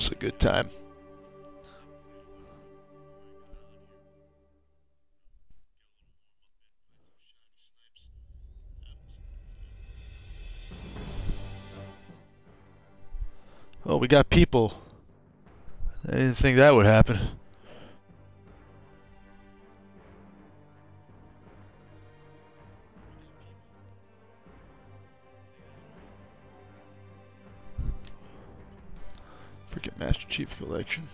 was a good time. Oh, we got people. I didn't think that would happen. Master Chief Collection.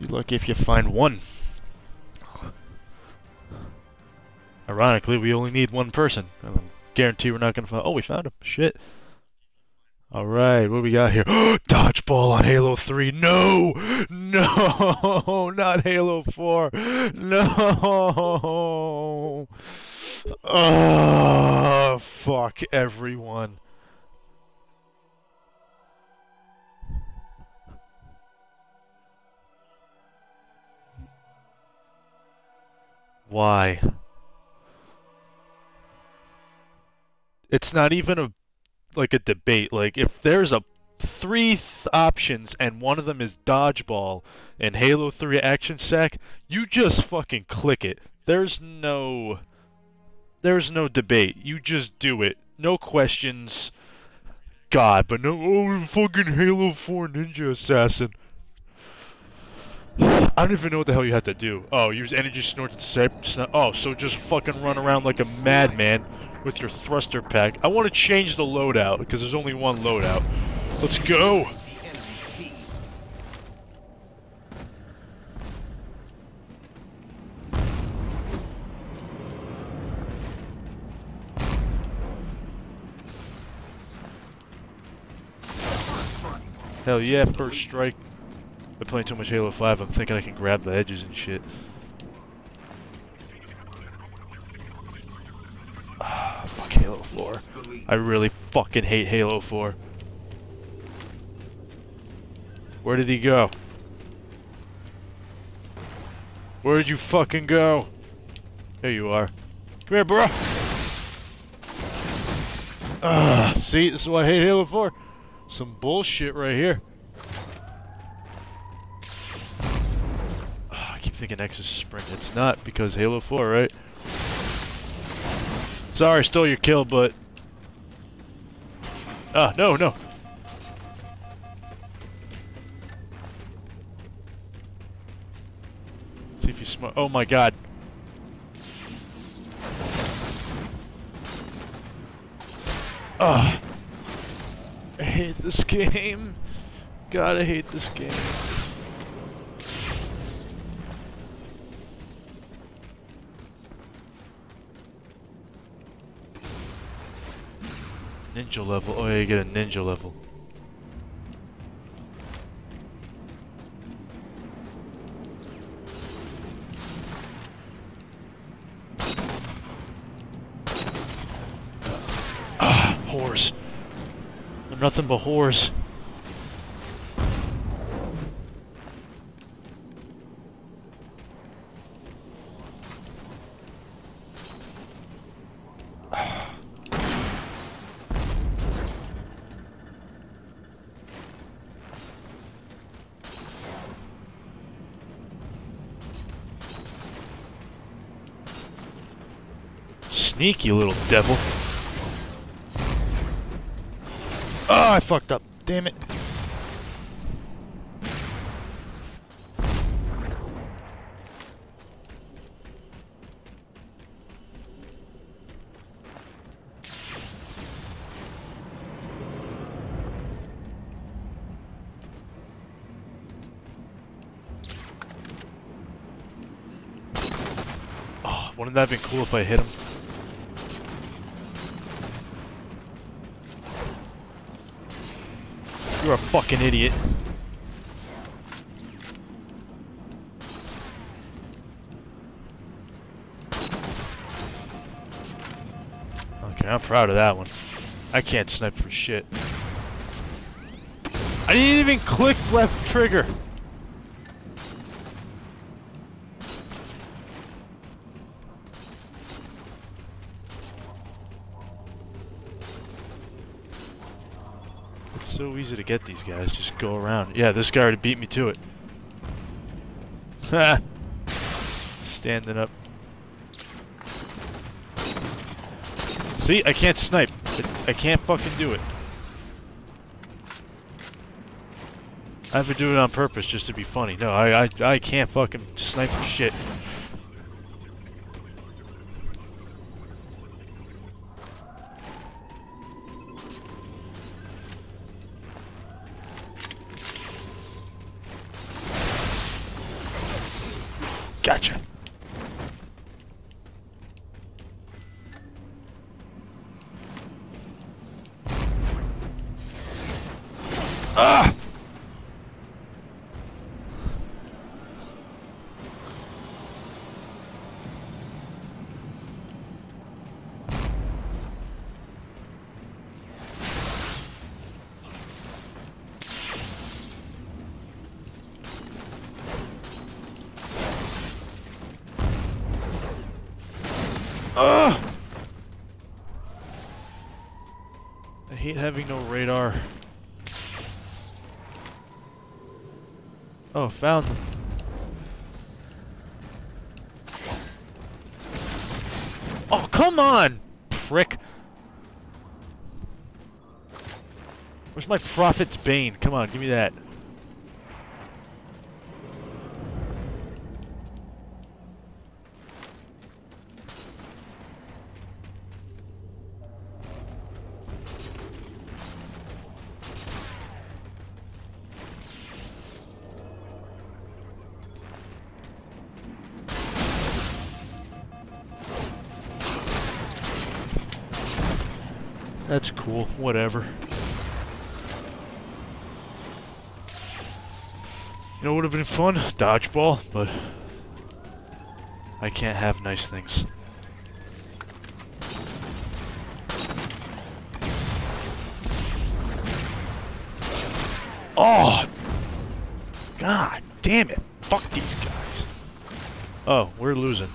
You're lucky if you find one. Ironically, we only need one person. I guarantee we're not going to find... Oh, we found him. Shit. Alright, what do we got here? Dodgeball on Halo 3. No! No! Not Halo 4. No! Oh, fuck everyone. Why? It's not even a like a debate. Like if there's a three th options and one of them is dodgeball and Halo 3 action sack, you just fucking click it. There's no there's no debate. You just do it. No questions. God, but no oh fucking Halo 4 Ninja Assassin. I don't even know what the hell you have to do. Oh, use energy sword and Oh, so just fucking run around like a madman with your thruster pack. I want to change the loadout, because there's only one loadout. Let's go! Hell yeah, first strike. Been playing too much Halo 5, I'm thinking I can grab the edges and shit. Fuck Halo 4. I really fucking hate Halo 4. Where did he go? Where'd you fucking go? There you are. Come here, bro. Ah, see, this is what I hate Halo 4. Some bullshit right here. I X is sprint. It's not because Halo 4, right? Sorry, stole your kill, but... Ah, no, no. See if you smart. Oh my god. Ah. I hate this game. I hate this game. Ninja level. Oh yeah, you get a ninja level. Ah, whores. Nothing but whores. Sneaky little devil. Oh, I fucked up. Damn it. Oh, wouldn't that have been cool if I hit him? You're a fucking idiot. Okay, I'm proud of that one. I can't snipe for shit. I didn't even click left trigger. So easy to get these guys. Just go around. Yeah, this guy already beat me to it. Ha! Standing up. See, I can't snipe. I can't fucking do it. I have to do it on purpose just to be funny. No, I I, I can't fucking snipe shit. Gotcha. Ah! Ugh! I hate having no radar. Oh, found them. Oh, come on, prick. Where's my Prophet's Bane? Come on, give me that. That's cool, whatever. You know what would have been fun? Dodgeball, but I can't have nice things. Oh! God damn it. Fuck these guys. Oh, we're losing.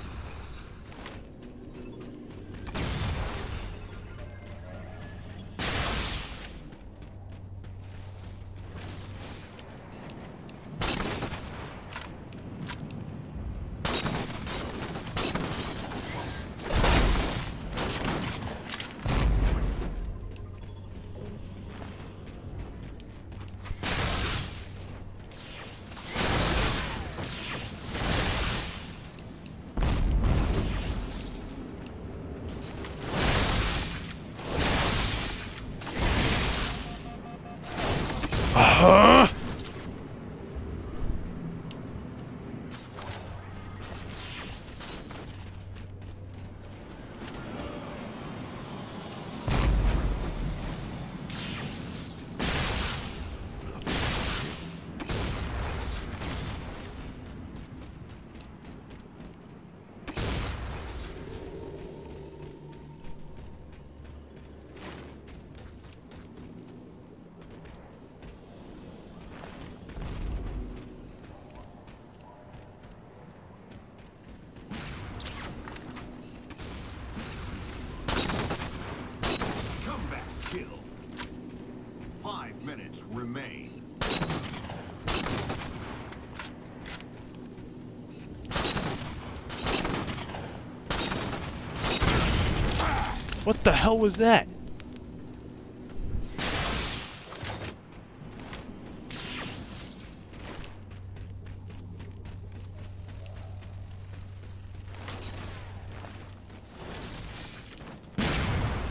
は。Minutes remain. What the hell was that?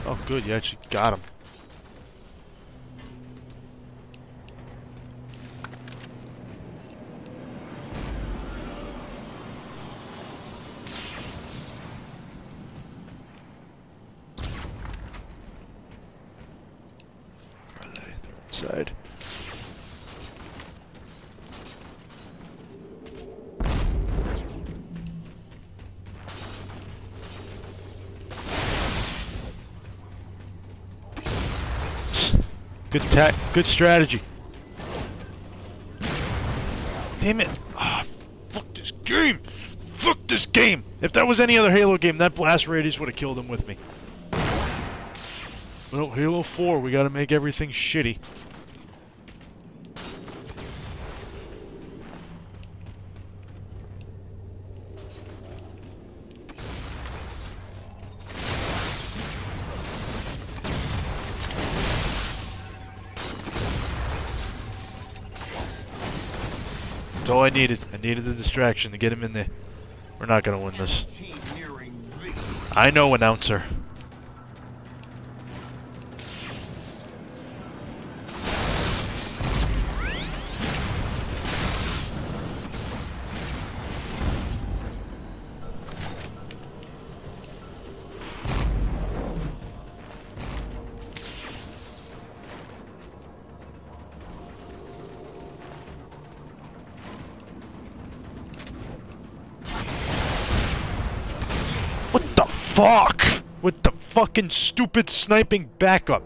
Oh, good. You actually got him. They're. Good tack. Good strategy. Damn it. Ah, fuck this game. Fuck this game. If that was any other Halo game, that blast radius would have killed him with me. Well, Halo 4, we gotta make everything shitty. All I needed. I needed the distraction to get him in there. We're not gonna win this. I know, announcer. Fuck? With the fucking stupid sniping backup.